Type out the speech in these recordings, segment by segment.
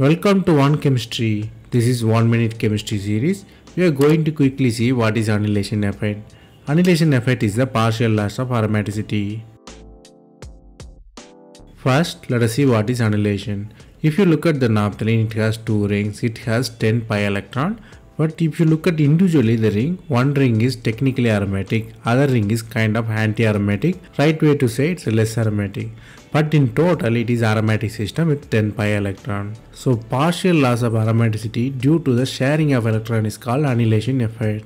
Welcome to One Chemistry. This is one minute chemistry series. We are going to quickly see what is annelation effect. Annelation effect is the partial loss of aromaticity. First, let us see what is annelation. If you look at the naphthalene, it has two rings. It has 10 pi electron. But if you look at individually the ring, one ring is technically aromatic, other ring is kind of anti-aromatic. Right way to say it's less aromatic. But in total, it is aromatic system with 10 pi electron. So partial loss of aromaticity due to the sharing of electron is called annelation effect.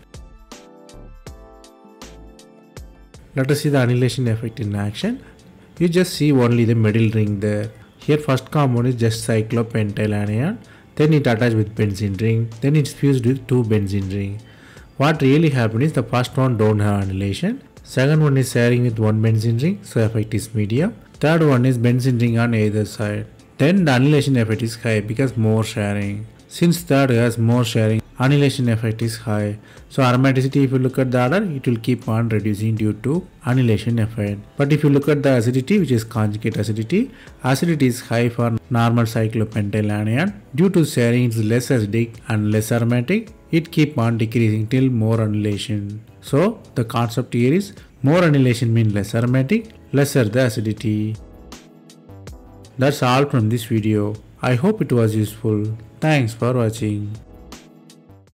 Let us see the annelation effect in action. You just see only the middle ring there. Here first compound is just cyclopentyl anion then it attached with benzene ring. Then it's fused with two benzene ring. What really happened is the first one don't have annelation. Second one is sharing with one benzene ring so effect is medium. Third one is benzene ring on either side. Then the annelation effect is high because more sharing. Since third has more sharing annelation effect is high. So aromaticity if you look at the order it will keep on reducing due to annelation effect. But if you look at the acidity which is conjugate acidity, acidity is high for normal cyclopentyl anion. Due to sharing it's less acidic and less aromatic, it keep on decreasing till more annelation. So the concept here is more annelation means less aromatic, lesser the acidity. That's all from this video. I hope it was useful. Thanks for watching.